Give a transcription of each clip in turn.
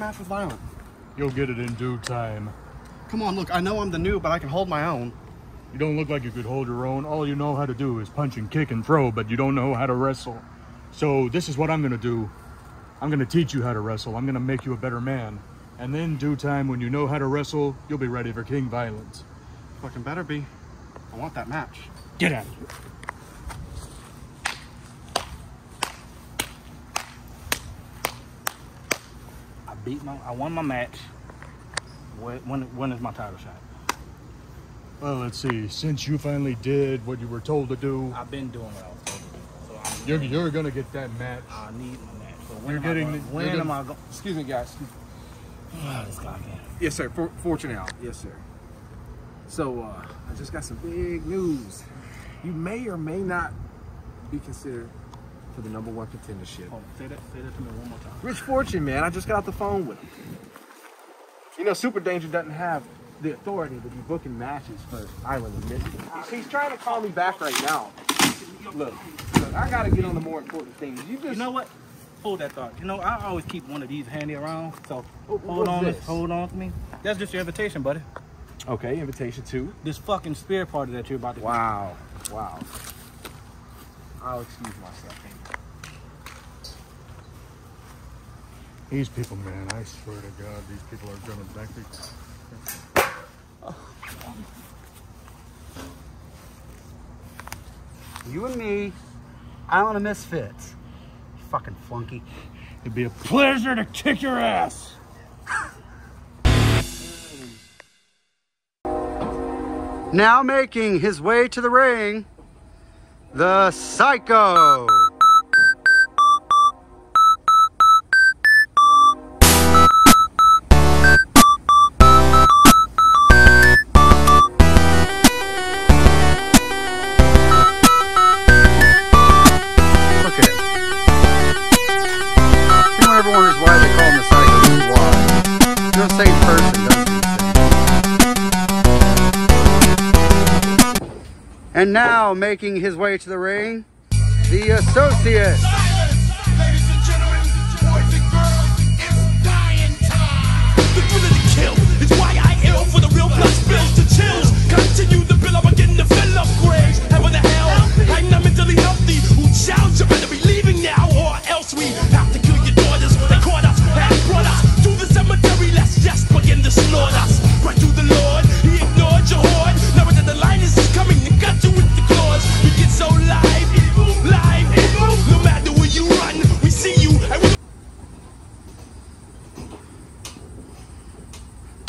match with Violent? You'll get it in due time. Come on, look, I know I'm the new, but I can hold my own. You don't look like you could hold your own. All you know how to do is punch and kick and throw, but you don't know how to wrestle. So this is what I'm gonna do. I'm gonna teach you how to wrestle. I'm gonna make you a better man. And then due time, when you know how to wrestle, you'll be ready for King Violence. Fucking better be. I want that match. Get out of here. Beat my, I won my match. When, when, when is my title shot? Well, let's see. Since you finally did what you were told to do, I've been doing what I was told to do. So I'm, you're, you're gonna get that match. I need my match. So when You're am getting I the- going, when you're am gonna- I going? Excuse me, guys. Excuse- Oh, this guy again. Yes, sir. For, fortune out. Yes, sir. So, uh, I just got some big news. You may or may not be considered for the number one contendership. On, oh, say that, say that to me one more time. Rich Fortune, man. I just got off the phone with him. You know, Super Danger doesn't have the authority to be booking matches for Island of Mystery. He's, he's trying to call me back right now. Look, look, I gotta get on the more important things. You just You know what? Hold that thought. You know, I always keep one of these handy around. So What- hold on, this? hold on to me. That's just your invitation, buddy. Okay, invitation two. This fucking spear party that you're about to. Wow, wow. I'll excuse myself. These people, man, I swear to God, these people are gonna back You and me, Island of Misfits. You fucking flunky. It'd be a pleasure to kick your ass. Now making his way to the ring, the Psycho. And now making his way to the ring, the associate.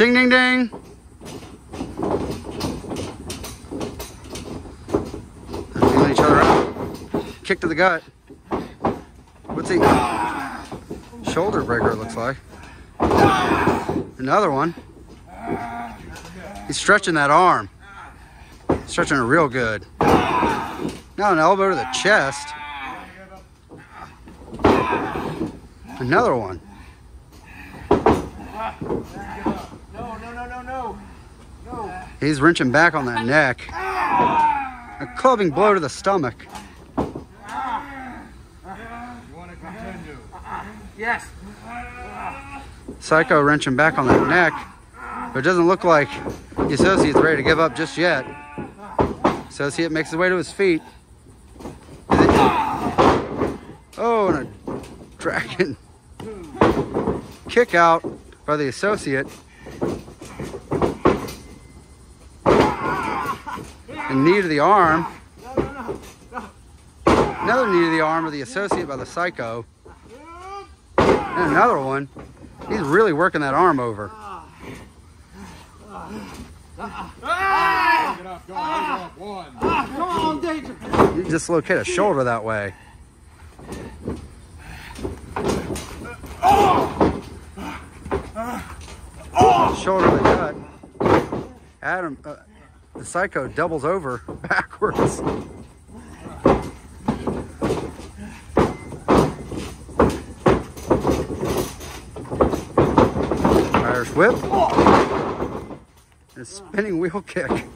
Ding, ding, ding. Feeling each other out. Kick to the gut. What's he? Shoulder breaker, looks like. Another one. He's stretching that arm. Stretching it real good. Now an elbow to the chest. Another one. No, no, no, no, no. He's wrenching back on that neck. A clubbing blow to the stomach. Yes. Psycho wrenching back on that neck. But it doesn't look like the associate's ready to give up just yet. Associate makes his way to his feet. Oh, and a dragon kick out by the associate. A knee to the arm. Another knee to the arm of the associate by the psycho. And another one. He's really working that arm over. You dislocate a shoulder that way. Shoulder to the gut. Adam, uh, the psycho doubles over backwards. Irish whip. And a spinning wheel kick.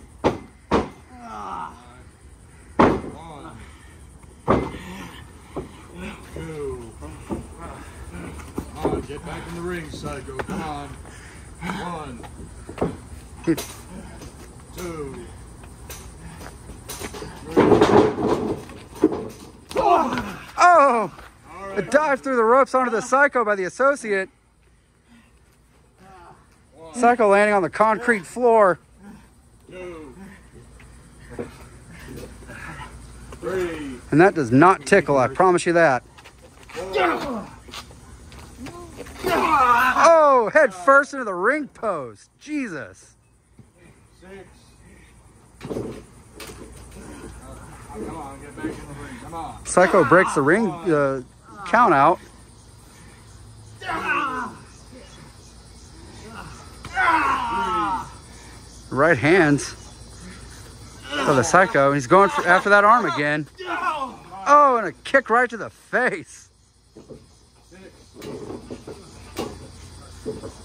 Get back in the ring, Psycho. Come on. One. Two. Oh! A dive through the ropes onto the Psycho by the associate. Psycho landing on the concrete floor. And that does not tickle, I promise you that. Oh, head first into the ring post. Jesus. The. Psycho breaks the ring uh, count out. Right hands for the Psycho. He's going for, after that arm again. Oh, and a kick right to the face.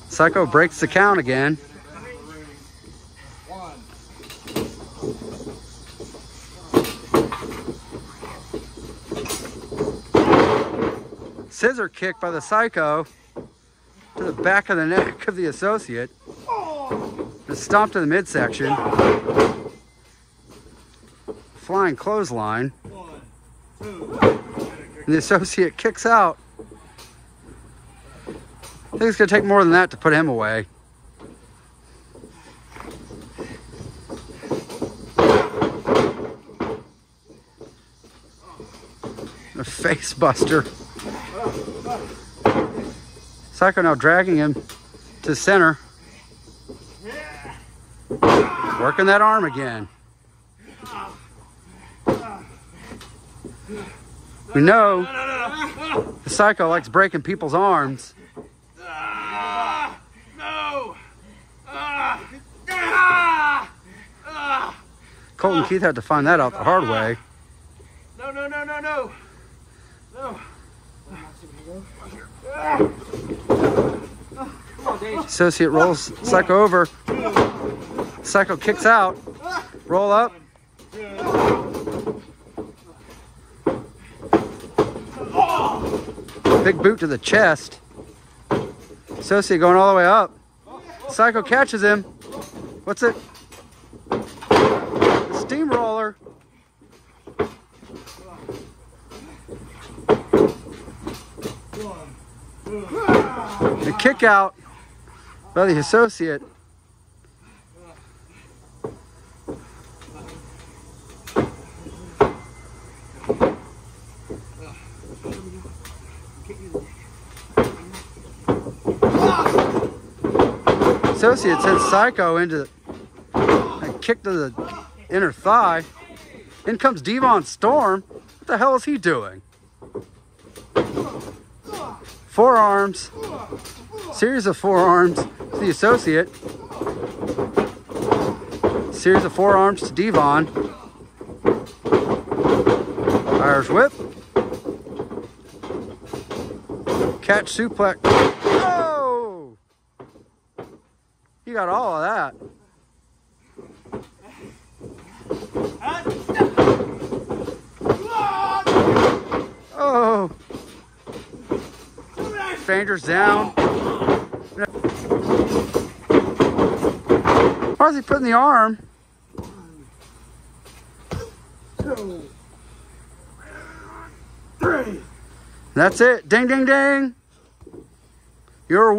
Psycho breaks the count again. Scissor kick by the Psycho to the back of the neck of the associate. A stomp to the midsection. Flying clothesline. And the associate kicks out. I think it's going to take more than that to put him away. A face buster. Psycho now dragging him to center. Working that arm again. We know the Psycho likes breaking people's arms. Colton Keith had to find that out the hard way. No, No, no, no, no, no! Associate rolls Psycho over. Psycho kicks out. Roll up. Big boot to the chest. Associate going all the way up. Psycho catches him. What's it? Steamroller. The kick out by the associate. Associate sends Psycho into a kick to the inner thigh. In comes Devon Storm. What the hell is he doing? Forearms. Series of forearms to the associate. Series of forearms to Devon. Irish whip. Catch suplex. Oh! You got all of that. Oh! Fander's down. Why is he putting the arm? That's it. Ding, ding, ding. You're a winner.